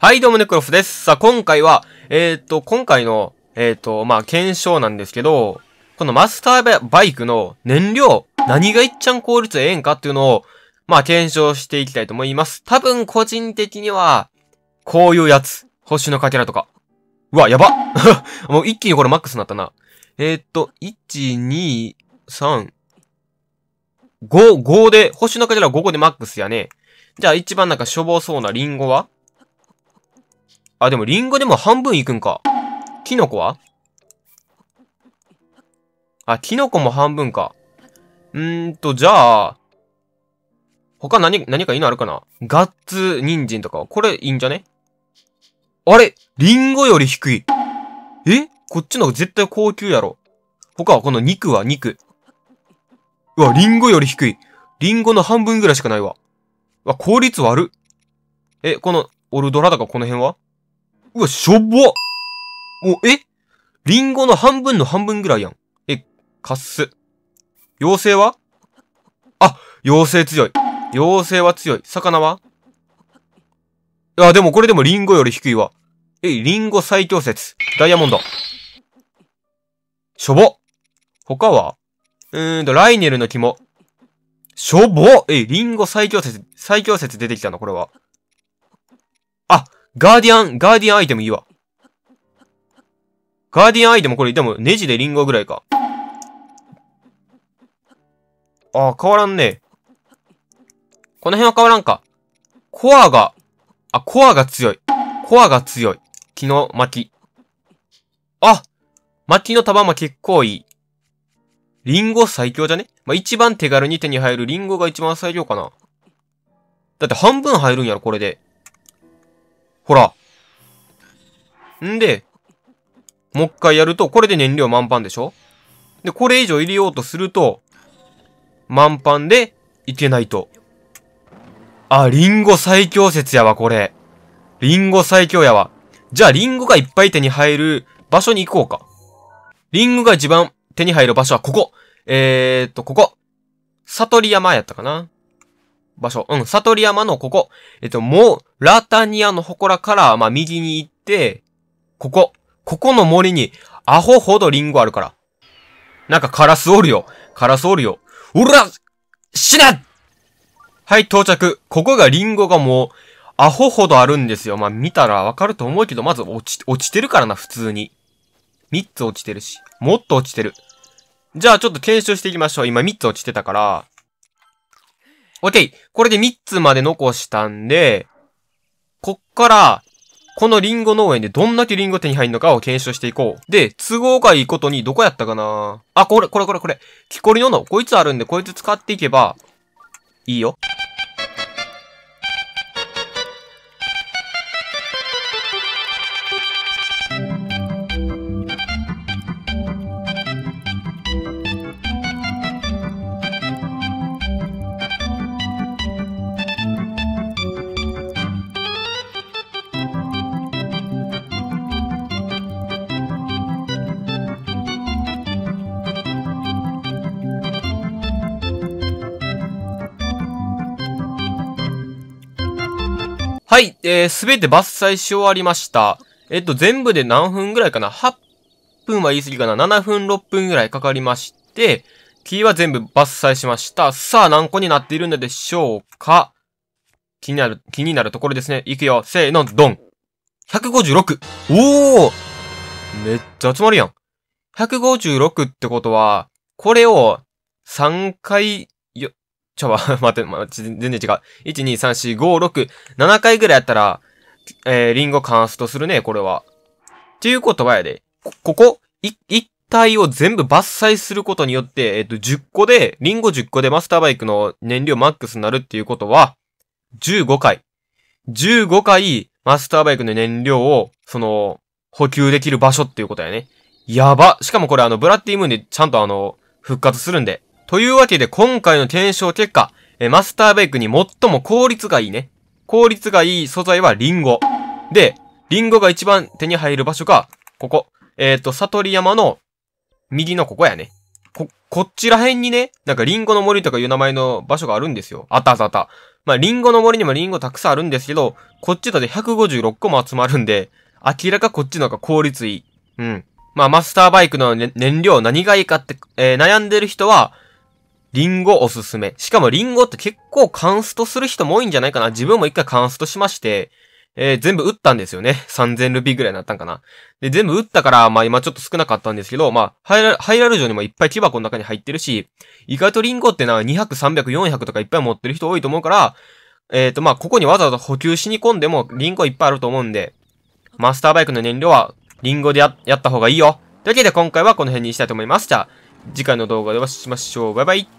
はい、どうもネクロフです。さあ、今回は、えー、っと、今回の、えー、っと、まあ、検証なんですけど、このマスターバイクの燃料、何がいっちゃん効率ええんかっていうのを、まあ、検証していきたいと思います。多分、個人的には、こういうやつ。星のかけらとか。うわ、やば もう一気にこれマックスになったな。えー、っと、1、2、3、5、5で、星のかけら5個でマックスやね。じゃあ一番なんかしょぼそうなリンゴは？あ、でもリンゴでも半分いくんか。キノコは？あ、キノコも半分か。うーんと、じゃあ、他何、何かいいのあるかな？ガッツ人参とかは？これいいんじゃね？あれ？リンゴより低い。え？こっちの方が絶対高級やろ。他はこの肉は肉。うわ、リンゴより低い。リンゴの半分ぐらいしかないわ。うわ、効率悪っ。え、この、オルドラとかこの辺は？うわ、しょぼっもう、え？リンゴの半分の半分ぐらいやん。え、カッス。妖精は？あ、妖精強い。妖精は強い。魚は？いや、でもこれでもリンゴより低いわ。え、リンゴ最強説。ダイヤモンド。しょぼ他は？うーんと、ライネルの肝。しょぼえ、リンゴ最強説、最強説出てきたのこれは。あ、ガーディアン、ガーディアンアイテムいいわ。ガーディアンアイテムこれ、でもネジでリンゴぐらいか。ああ変わらんね。この辺は変わらんか。コアが、あ、コアが強い。コアが強い。木の巻き。あ巻きの束も結構いい。リンゴ最強じゃね？まあ、一番手軽に手に入るリンゴが一番最強かな。だって半分入るんやろ、これで。ほら。んで、もう一回やると、これで燃料満帆でしょ？で、これ以上入れようとすると、満帆でいけないと。あ、リンゴ最強説やわ、これ。リンゴ最強やわ。じゃあ、リンゴがいっぱい手に入る場所に行こうか。リンゴが一番手に入る場所はここ。えーっと、ここ。悟り山やったかな？場所。うん、悟り山のここ。えっと、もう、ラタニアの祠から、まあ、右に行って、ここ。ここの森に、アホほどリンゴあるから。なんかカラスおるよ。カラスおるよ。うら死ねはい、到着。ここがリンゴがもう、アホほどあるんですよ。まあ、見たらわかると思うけど、まず落ち、落ちてるからな、普通に。3つ落ちてるし。もっと落ちてる。じゃあちょっと検証していきましょう。今3つ落ちてたから。OK! これで3つまで残したんで、こっから、このリンゴ農園でどんだけリンゴ手に入るのかを検証していこう。で、都合がいいことにどこやったかなあ、これ、これこれこれ。木こりのの。こいつあるんで、こいつ使っていけば、いいよ。はい、えー、すべて伐採し終わりました。えっと、全部で何分ぐらいかな ?8 分は言い過ぎかな ?7 分、6分ぐらいかかりまして、木は全部伐採しました。さあ、何個になっているのでしょうか？気になる、気になるところですね。いくよ。せーの、ドン !156! おーめっちゃ集まるやん。156ってことは、これを3回、ちょ、待って、ま、全然違う。1、2、3、4、5、6、7回ぐらいやったら、えー、リンゴカンストするね、これは。っていうことはやで、こ、ここ、い、一体を全部伐採することによって、えっ、と、10個で、リンゴ10個でマスターバイクの燃料マックスになるっていうことは、15回。15回、マスターバイクの燃料を、その、補給できる場所っていうことやね。やば。しかもこれあの、ブラッディムーンでちゃんとあの、復活するんで。というわけで、今回の検証結果、え、マスターバイクに最も効率がいいね。効率がいい素材はリンゴ。で、リンゴが一番手に入る場所が、ここ。えっ、と、悟り山の、右のここやね。こ、こっちら辺にね、なんかリンゴの森とかいう名前の場所があるんですよ。あたあたあった。まあ、リンゴの森にもリンゴたくさんあるんですけど、こっちだと156個も集まるんで、明らかこっちの方が効率いい。うん。まあ、マスターバイクの、ね、燃料何がいいかって、えー、悩んでる人は、リンゴおすすめ。しかもリンゴって結構カンストする人も多いんじゃないかな。自分も一回カンストしまして、えー、全部打ったんですよね。3000ルビーぐらいになったんかな。で、全部打ったから、まあ今ちょっと少なかったんですけど、まあ、ハイラ、ハイラル城にもいっぱい木箱の中に入ってるし、意外とリンゴってのは200、300、400とかいっぱい持ってる人多いと思うから、えっ、ー、とまあ、ここにわざわざ補給しに込んでもリンゴいっぱいあると思うんで、マスターバイクの燃料はリンゴでや、やった方がいいよ。というわけで今回はこの辺にしたいと思います。じゃあ、次回の動画でお会いしましょう。バイバイ。